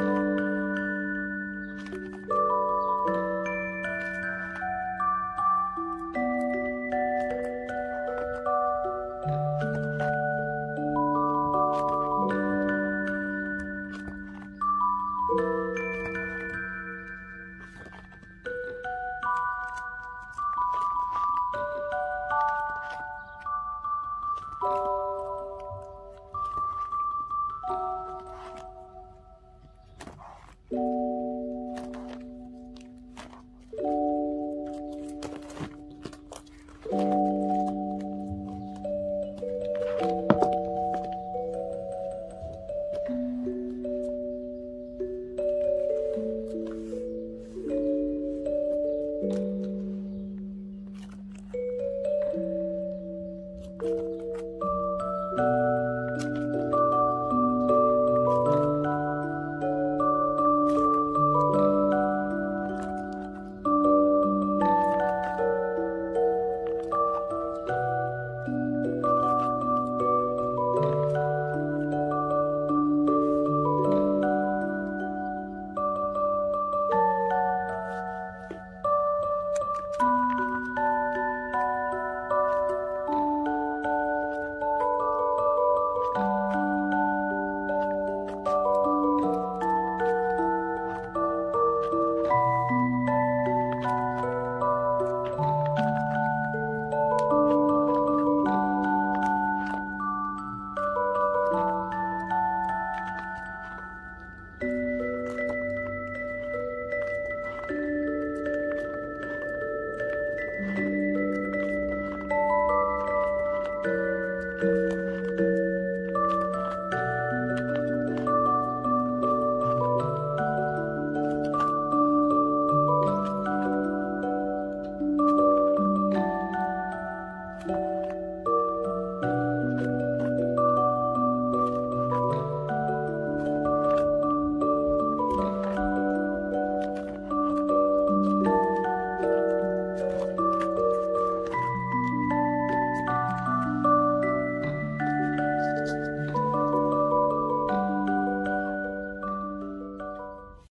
you